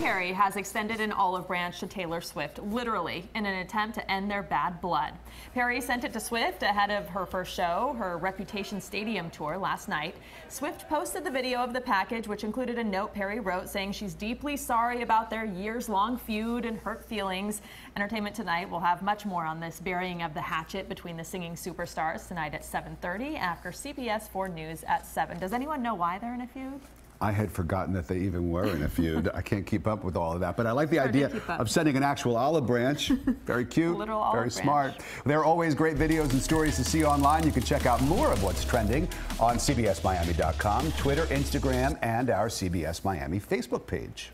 Perry has extended an olive branch to Taylor Swift, literally, in an attempt to end their bad blood. Perry sent it to Swift ahead of her first show, her Reputation Stadium tour, last night. Swift posted the video of the package, which included a note Perry wrote saying she's deeply sorry about their years long feud and hurt feelings. Entertainment Tonight will have much more on this burying of the hatchet between the singing superstars tonight at 7.30 after CBS 4 News at 7. Does anyone know why they're in a feud? I had forgotten that they even were in a feud. I can't keep up with all of that, but I like the idea of sending an actual olive branch. Very cute, very olive smart. There are always great videos and stories to see online. You can check out more of what's trending on CBSMiami.com, Twitter, Instagram, and our CBS Miami Facebook page.